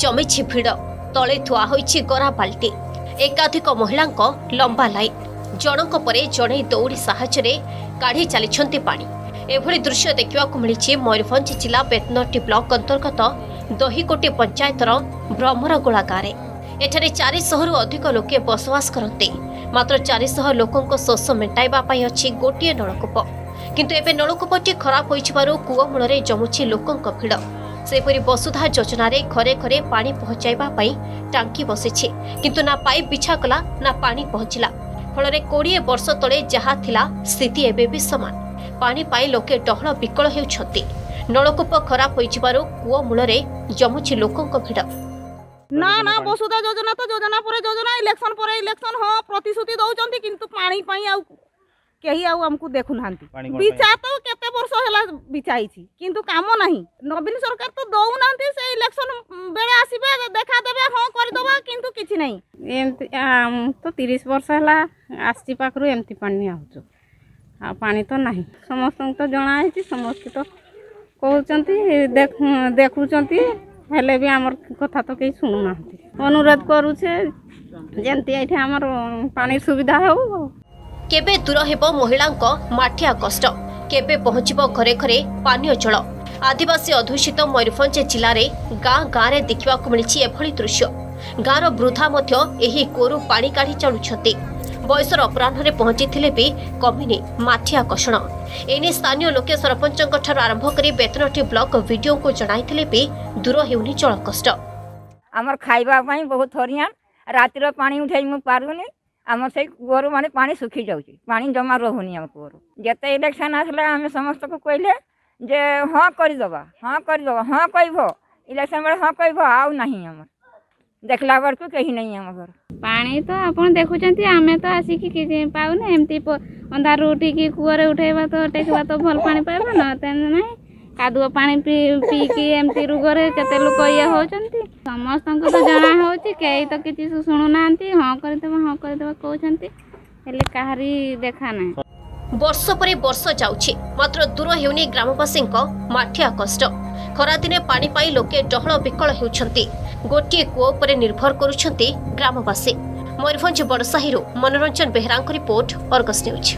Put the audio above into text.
ଜମିଛି ଭିଡ଼ ତଳେ ଥୁଆ ହୋଇଛି ଗରା ବାଲ୍ଟି। ଏକାଧିକ ମହିଳାଙ୍କ ଲମ୍ବା ଲାଇନ୍। ଜଣଙ୍କ ପରେ ଜଣେ ଦୌଡ଼ି ସାହାଯ୍ୟରେ କାଢ଼ି ଚାଲିଛନ୍ତି ପାଣି। ଏଭଳି ଦୃଶ୍ୟ ଦେଖିବାକୁ ମିଳିଛି ମୟୂରଭଞ୍ଜ ଜିଲ୍ଲା ବେତନଟି ବ୍ଲକ ଅନ୍ତର୍ଗତ ଦହିକୋଟି ପଞ୍ଚାୟତର ଭ୍ରମରଗୋଳା ଗାଁରେ। ଏଠାରେ ଚାରିଶହରୁ ଅଧିକ ଲୋକେ ବସବାସ କରନ୍ତି। ମାତ୍ର ଚାରିଶହ ଲୋକଙ୍କ ଶୋଷ ମେଣ୍ଟାଇବା ପାଇଁ ଅଛି ଗୋଟିଏ ନଳକୂପ। କିନ୍ତୁ ଏବେ ନଳକୂପଟି ଖରାପ ହୋଇଥିବାରୁ କୂଅ ମୂଳରେ ଜମୁଛି ଲୋକଙ୍କ ଭିଡ଼। ସେହିପରି ବସୁଧା ଯୋଜନାରେ ଘରେ ଘରେ ପାଣି ପହଞ୍ଚାଇବା ପାଇଁ ଟାଙ୍କି ବସିଛି। କିନ୍ତୁ ନା ପାଇପ୍ ବିଛା କଲା ନା ପାଣି ପହଞ୍ଚିଲା। ଫଳରେ କୋଡ଼ିଏ ବର୍ଷ ତଳେ ଯାହା ଥିଲା ସ୍ଥିତି ଏବେ ବି ସମାନ। ପାଣି ପାଇଁ ଲୋକେ ଡହଳ ବିକଳ ହେଉଛନ୍ତି। ନଳକୂପ ଖରାପ ହୋଇଯିବାରୁ କୂଅ ମୂଳରେ ଜମୁଛି ଲୋକଙ୍କ ଭିଡ଼। ନା ନା ବସୁଧା ଯୋଜନା ତ ଯୋଜନା ପରେ ଯୋଜନା ଇଲେକ୍ସନ ପରେ ଇଲେକ୍ସନ ହଁ ପ୍ରତିଶ୍ରୁତି ଦଉଛନ୍ତି କିନ୍ତୁ ପାଣି ପାଇଁ ଆଉ କେହି ଆଉ ଆମକୁ ଦେଖୁନାହାନ୍ତି ପାଣି କଣ ବିଛା ତ କେତେ ବର୍ଷ ହେଲା ବିଛା ହେଇଛି କିନ୍ତୁ କାମ ନାହିଁ ନବୀନ ସରକାର ତ ଦଉନାହାନ୍ତି ସେ ଇଲେକ୍ସନ ବେଳେ ଆସିବେ ଦେଖା ଦେବେ ହଁ କରିଦବା କିନ୍ତୁ କିଛି ନାହିଁ ଏମିତି ଆମ୍ ତ ତିରିଶ ବର୍ଷ ହେଲା ଆସିଛି ପାଖରୁ ଏମିତି ପାଣି ଆସୁଛୁ ଆଉ ପାଣି ତ ନାହିଁ ସମସ୍ତଙ୍କୁ ତ ଜଣା ହେଇଛି ସମସ୍ତେ ତ କହୁଛନ୍ତି ଦେଖୁ ଦେଖୁଛନ୍ତି ହେଲେ ବି ଆମର କଥା ତ କେହି ଶୁଣୁନାହାନ୍ତି। ଅନୁରୋଧ କରୁଛେ ଯେମିତି ଏଇଠି ଆମର ପାଣି ସୁବିଧା ହେଉ ଆଉ କେବେ ଦୂର ହେବ ମହିଳାଙ୍କ ମାଠିଆ କଷ୍ଟ? କେବେ ପହଞ୍ଚିବ ଘରେ ଘରେ ପାନୀୟ ଜଳ? ଆଦିବାସୀ ଅଧ୍ୟୁଷିତ ମୟୂରଭଞ୍ଜ ଜିଲ୍ଲାରେ ଗାଁ ଗାଁରେ ଦେଖିବାକୁ ମିଳିଛି ଏଭଳି ଦୃଶ୍ୟ। ଗାଁର ବୃଦ୍ଧା ମଧ୍ୟ ଏହି କୂଅରୁ ପାଣି କାଢ଼ି ଚାଲୁଛନ୍ତି। ବୟସର ଅପରାହ୍ନରେ ପହଞ୍ଚିଥିଲେ ବି କମିନି ମାଠିଆ କଷଣ। ଏନେଇ ସ୍ଥାନୀୟ ଲୋକେ ସରପଞ୍ଚଙ୍କଠାରୁ ଆରମ୍ଭ କରି ବେତନଟି ବ୍ଲକ ଭିଡିଓଙ୍କୁ ଜଣାଇଥିଲେ ବି ଦୂର ହେଉନି ଜଳ କଷ୍ଟ। ଆମର ଖାଇବା ପାଇଁ ବହୁତ ହରିଆଣ ରାତିର ପାଣି ଉଠେଇ ମୁଁ ପାରୁନି। ଆମର ସେଇ କୂଅରୁ ମାନେ ପାଣି ଶୁଖି ଯାଉଛି। ପାଣି ଜମା ରହୁନି ଆମ କୂଅରୁ। ଯେତେ ଇଲେକ୍ସନ୍ ଆସିଲା ଆମେ ସମସ୍ତଙ୍କୁ କହିଲେ ଯେ ହଁ କରିଦେବା ହଁ କରିଦେବା ହଁ କହିବ। ଇଲେକ୍ସନ୍ ବେଳେ ହଁ କହିବ ଆଉ ନାହିଁ ଆମର। ଦେଖିଲା ବେଳକୁ କେହି ନାହିଁ ଆମ ଘର। ପାଣି ତ ଆପଣ ଦେଖୁଛନ୍ତି ଆମେ ତ ଆସିକି କିଛି ପାଉନେ। ଏମିତି ପ- ଅନ୍ଧାରରୁ ଉଠିକି କୂଅରେ ଉଠେଇବା ତ ଟେକିବା ତ ଭଲ ପାଣି ପାଇବା ନା ତେଣୁ ନାହିଁ। କାଦୁଅ ପାଣି ପିଇ ପିଇକି ଏମିତି ରୋଗରେ କେତେ ଲୋକ ଇଏ ହେଉଛନ୍ତି? ସମସ୍ତଙ୍କୁ ତ ଜଣା ହେଉଛି କେହି ତ କିଛି ଶୁଣୁନାହାନ୍ତି। ହଁ କରିଦେବା ହଁ କରିଦେବା କହୁଛନ୍ତି। ହେଲେ କାହାରି ଦେଖା ନାହିଁ। ବର୍ଷ ପରେ ବର୍ଷ ଯାଉଛି ମାତ୍ର ଦୂର ହେଉନି ଗ୍ରାମବାସୀଙ୍କ ମାଠିଆ କଷ୍ଟ। ଖରାଦିନେ ପାଣି ପାଇଁ ଲୋକେ ଡହଳ ବିକଳ ହେଉଛନ୍ତି। ଗୋଟିଏ କୂଅ ଉପରେ ନିର୍ଭର କରୁଛନ୍ତି ଗ୍ରାମବାସୀ। ମୟୂରଭଞ୍ଜ ବଡ଼ସାହିରୁ ମନୋରଞ୍ଜନ ବେହେରାଙ୍କ ରିପୋର୍ଟ ଅର୍ଗସ୍ ନ୍ୟୁଜ୍।